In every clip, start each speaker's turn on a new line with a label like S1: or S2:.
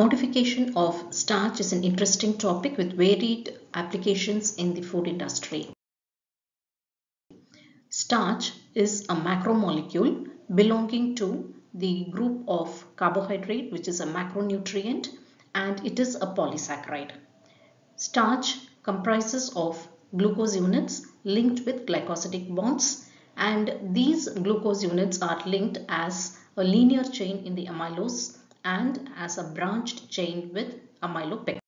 S1: Modification of starch is an interesting topic with varied applications in the food industry. Starch is a macromolecule belonging to the group of carbohydrate which is a macronutrient and it is a polysaccharide. Starch comprises of glucose units linked with glycosidic bonds and these glucose units are linked as a linear chain in the amylose and as a branched chain with amylopectin.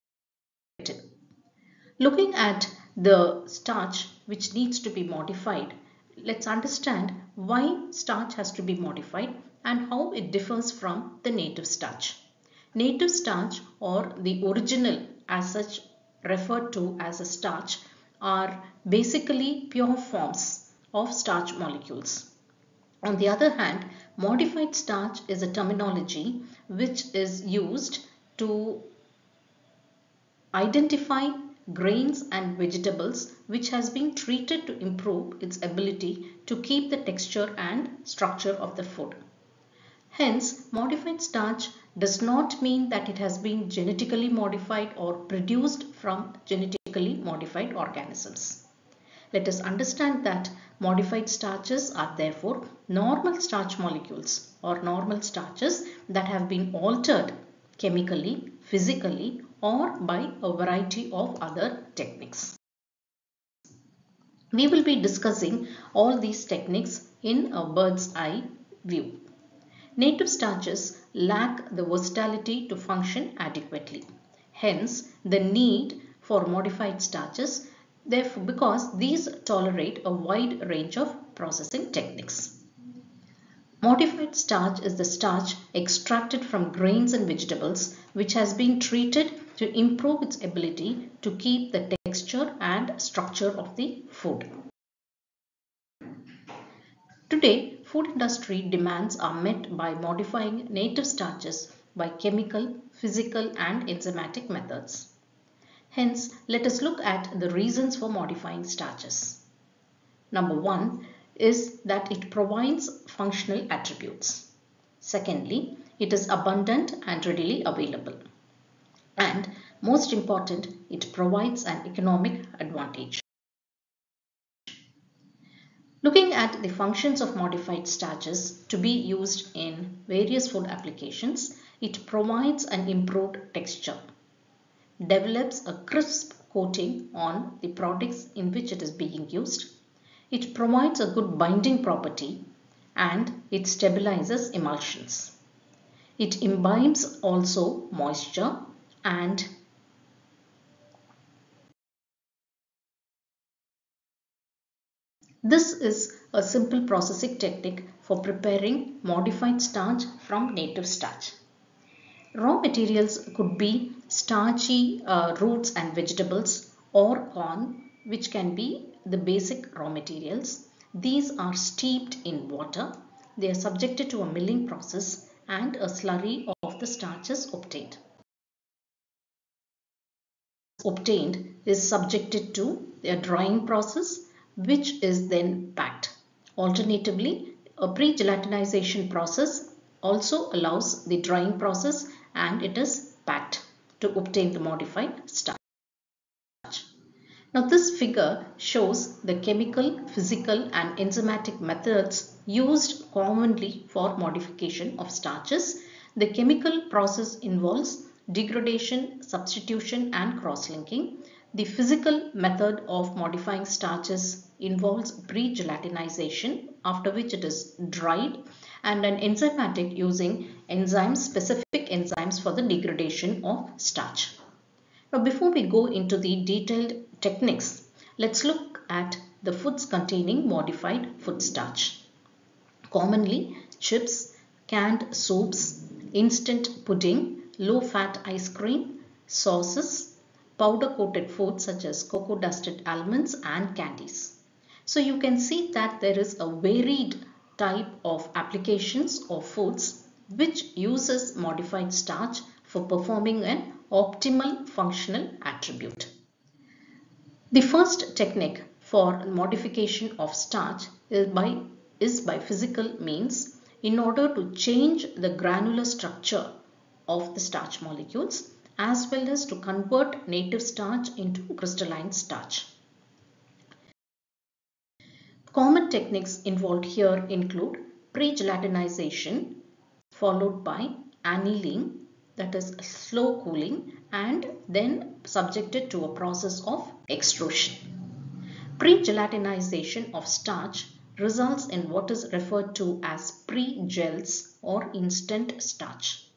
S1: Looking at the starch which needs to be modified, let's understand why starch has to be modified and how it differs from the native starch. Native starch or the original as such referred to as a starch are basically pure forms of starch molecules. On the other hand, modified starch is a terminology which is used to identify grains and vegetables which has been treated to improve its ability to keep the texture and structure of the food. Hence, modified starch does not mean that it has been genetically modified or produced from genetically modified organisms. Let us understand that modified starches are therefore normal starch molecules or normal starches that have been altered chemically, physically or by a variety of other techniques. We will be discussing all these techniques in a bird's eye view. Native starches lack the versatility to function adequately. Hence, the need for modified starches therefore because these tolerate a wide range of processing techniques. Modified starch is the starch extracted from grains and vegetables which has been treated to improve its ability to keep the texture and structure of the food. Today, food industry demands are met by modifying native starches by chemical, physical and enzymatic methods. Hence, let us look at the reasons for modifying starches. Number one is that it provides functional attributes. Secondly, it is abundant and readily available. And most important, it provides an economic advantage. Looking at the functions of modified starches to be used in various food applications, it provides an improved texture, develops a crisp coating on the products in which it is being used, it provides a good binding property and it stabilizes emulsions. It imbibes also moisture and This is a simple processing technique for preparing modified starch from native starch. Raw materials could be starchy uh, roots and vegetables or corn which can be the basic raw materials. These are steeped in water. They are subjected to a milling process and a slurry of the starches obtained. Obtained is subjected to a drying process which is then packed. Alternatively, a pre-gelatinization process also allows the drying process and it is packed to obtain the modified starch. Now this figure shows the chemical, physical and enzymatic methods used commonly for modification of starches. The chemical process involves degradation, substitution and cross-linking. The physical method of modifying starches involves pre-gelatinization after which it is dried and an enzymatic using enzymes, specific enzymes for the degradation of starch. Now before we go into the detailed techniques, let's look at the foods containing modified food starch. Commonly chips, canned soups, instant pudding, low-fat ice cream, sauces, powder coated foods such as cocoa dusted almonds and candies. So you can see that there is a varied type of applications or foods which uses modified starch for performing an optimal functional attribute. The first technique for modification of starch is by, is by physical means in order to change the granular structure of the starch molecules as well as to convert native starch into crystalline starch. Common techniques involved here include pre-gelatinization followed by annealing that is slow cooling and then subjected to a process of extrusion. Pre-gelatinization of starch results in what is referred to as pre-gels or instant starch.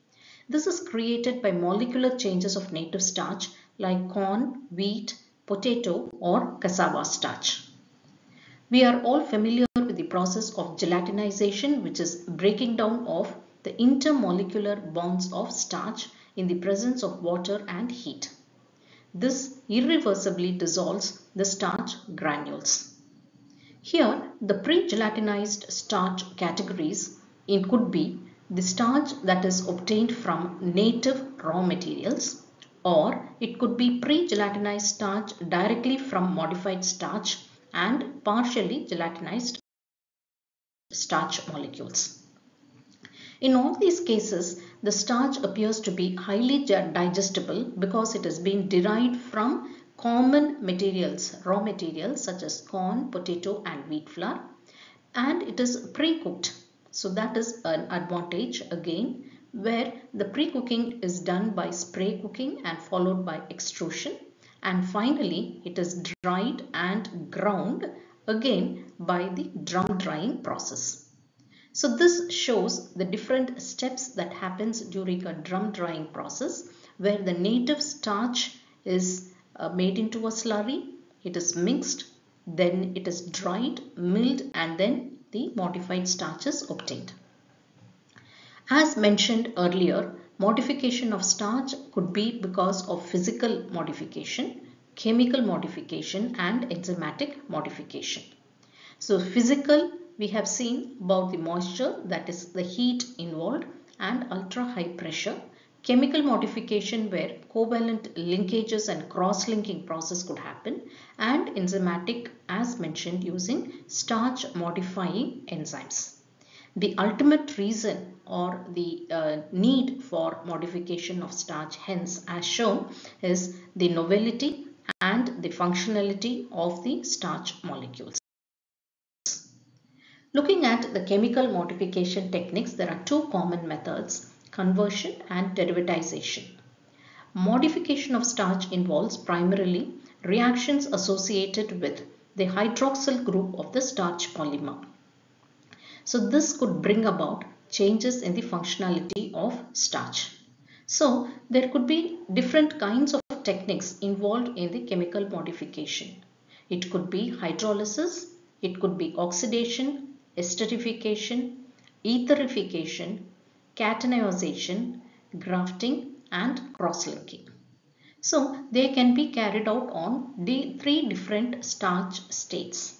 S1: This is created by molecular changes of native starch like corn, wheat, potato or cassava starch. We are all familiar with the process of gelatinization which is breaking down of the intermolecular bonds of starch in the presence of water and heat. This irreversibly dissolves the starch granules. Here the pre-gelatinized starch categories it could be the starch that is obtained from native raw materials or it could be pre-gelatinized starch directly from modified starch and partially gelatinized starch molecules. In all these cases, the starch appears to be highly digestible because it has been derived from common materials, raw materials such as corn, potato and wheat flour and it is pre-cooked. So that is an advantage again where the pre-cooking is done by spray cooking and followed by extrusion and finally it is dried and ground again by the drum drying process. So this shows the different steps that happens during a drum drying process where the native starch is uh, made into a slurry, it is mixed, then it is dried, milled and then the modified starch is obtained. As mentioned earlier, modification of starch could be because of physical modification, chemical modification and enzymatic modification. So physical we have seen about the moisture that is the heat involved and ultra high pressure. Chemical modification where covalent linkages and cross-linking process could happen and enzymatic as mentioned using starch modifying enzymes. The ultimate reason or the uh, need for modification of starch hence as shown is the novelty and the functionality of the starch molecules. Looking at the chemical modification techniques, there are two common methods, conversion and derivatization. Modification of starch involves primarily reactions associated with the hydroxyl group of the starch polymer. So this could bring about changes in the functionality of starch. So there could be different kinds of techniques involved in the chemical modification. It could be hydrolysis, it could be oxidation, esterification, etherification, cationization, grafting and cross-linking. So they can be carried out on the three different starch states.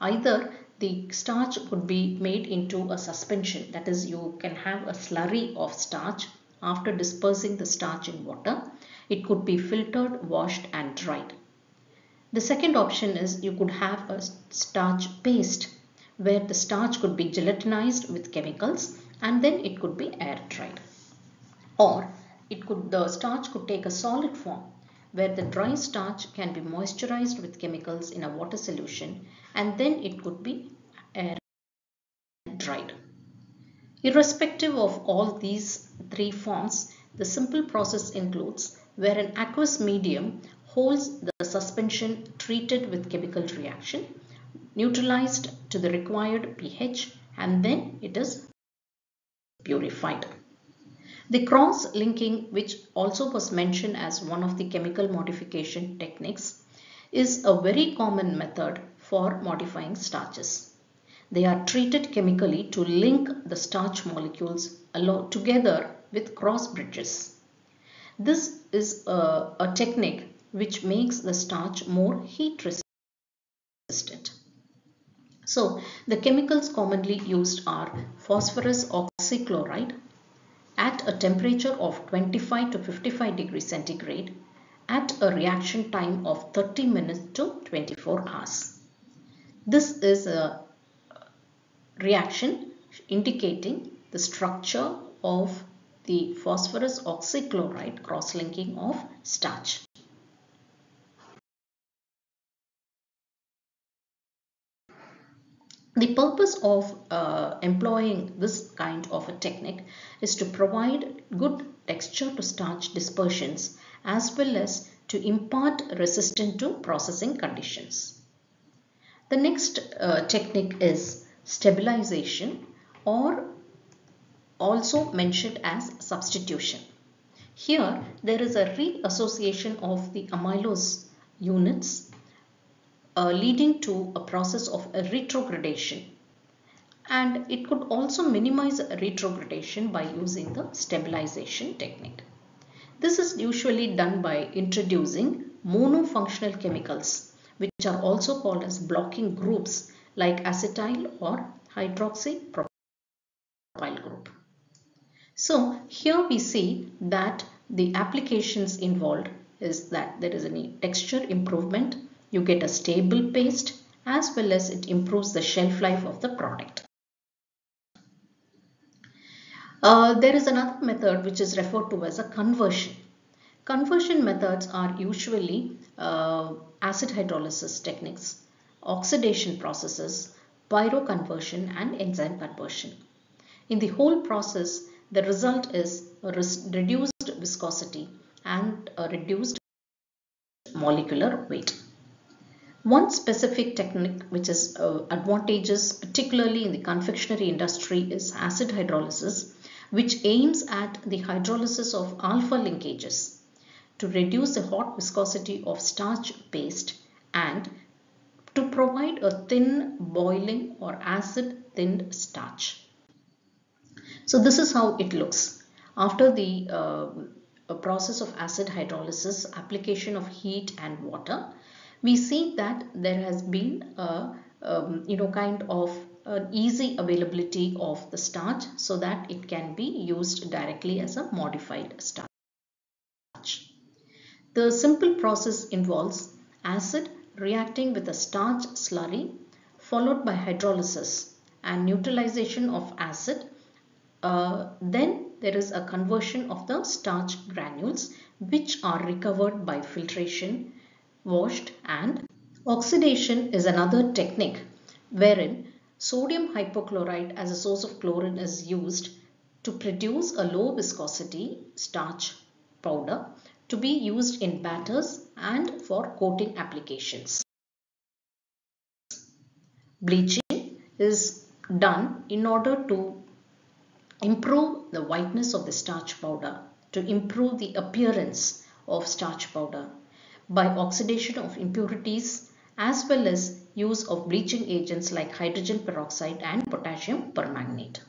S1: Either the starch could be made into a suspension that is you can have a slurry of starch after dispersing the starch in water. It could be filtered, washed and dried. The second option is you could have a starch paste where the starch could be gelatinized with chemicals and then it could be air dried. Or it could the starch could take a solid form where the dry starch can be moisturized with chemicals in a water solution and then it could be air dried. Irrespective of all these three forms, the simple process includes where an aqueous medium holds the suspension treated with chemical reaction neutralized to the required pH and then it is purified. The cross-linking which also was mentioned as one of the chemical modification techniques is a very common method for modifying starches. They are treated chemically to link the starch molecules together with cross bridges. This is a, a technique which makes the starch more heat resistant. So the chemicals commonly used are phosphorus oxychloride at a temperature of 25 to 55 degrees centigrade at a reaction time of 30 minutes to 24 hours. This is a reaction indicating the structure of the phosphorus oxychloride cross-linking of starch. The purpose of uh, employing this kind of a technique is to provide good texture to starch dispersions as well as to impart resistance to processing conditions. The next uh, technique is stabilization or also mentioned as substitution. Here there is a reassociation of the amylose units uh, leading to a process of a retrogradation and it could also minimize retrogradation by using the stabilization technique. This is usually done by introducing monofunctional chemicals which are also called as blocking groups like acetyl or hydroxypropyl group. So here we see that the applications involved is that there is any texture improvement, you get a stable paste as well as it improves the shelf life of the product. Uh, there is another method which is referred to as a conversion. Conversion methods are usually uh, acid hydrolysis techniques, oxidation processes, pyroconversion and enzyme conversion. In the whole process, the result is a reduced viscosity and a reduced molecular weight. One specific technique which is uh, advantageous particularly in the confectionery industry is acid hydrolysis which aims at the hydrolysis of alpha linkages to reduce the hot viscosity of starch paste and to provide a thin boiling or acid thinned starch. So this is how it looks. After the uh, process of acid hydrolysis, application of heat and water, we see that there has been a um, you know kind of an easy availability of the starch so that it can be used directly as a modified starch. The simple process involves acid reacting with a starch slurry followed by hydrolysis and neutralization of acid uh, then there is a conversion of the starch granules which are recovered by filtration, washed and oxidation is another technique wherein sodium hypochlorite as a source of chlorine is used to produce a low viscosity starch powder to be used in batters and for coating applications. Bleaching is done in order to improve the whiteness of the starch powder, to improve the appearance of starch powder by oxidation of impurities as well as use of bleaching agents like hydrogen peroxide and potassium permanganate.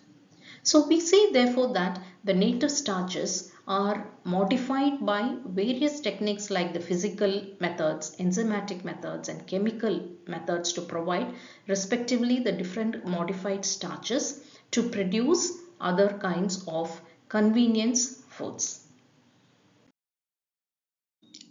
S1: So we say therefore that the native starches are modified by various techniques like the physical methods, enzymatic methods and chemical methods to provide respectively the different modified starches to produce other kinds of convenience foods.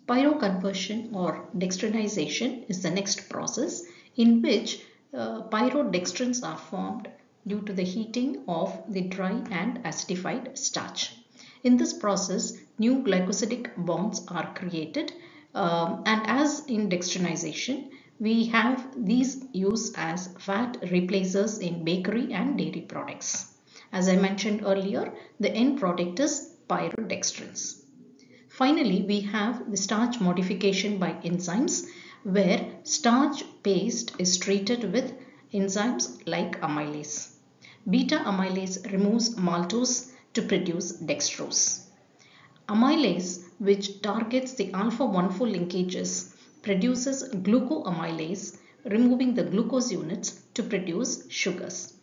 S1: Pyroconversion or dextrinization is the next process in which uh, pyrodextrins are formed due to the heating of the dry and acidified starch. In this process, new glycosidic bonds are created um, and as in dextrinization, we have these used as fat replacers in bakery and dairy products. As I mentioned earlier, the end product is pyrodextrins. Finally, we have the starch modification by enzymes where starch paste is treated with enzymes like amylase. Beta amylase removes maltose to produce dextrose. Amylase, which targets the alpha-1,4 linkages, produces glucoamylase, removing the glucose units to produce sugars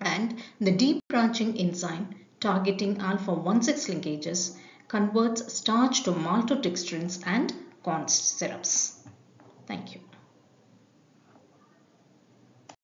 S1: and the debranching enzyme targeting alpha-1,6 linkages converts starch to maltodextrins and corn syrups. Thank you.